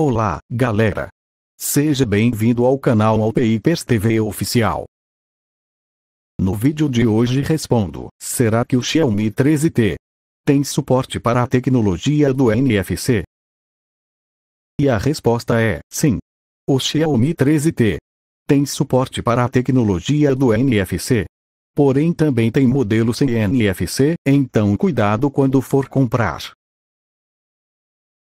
Olá, galera! Seja bem-vindo ao canal Alpeipers TV Oficial. No vídeo de hoje respondo, será que o Xiaomi 13T tem suporte para a tecnologia do NFC? E a resposta é, sim. O Xiaomi 13T tem suporte para a tecnologia do NFC. Porém também tem modelo sem NFC, então cuidado quando for comprar.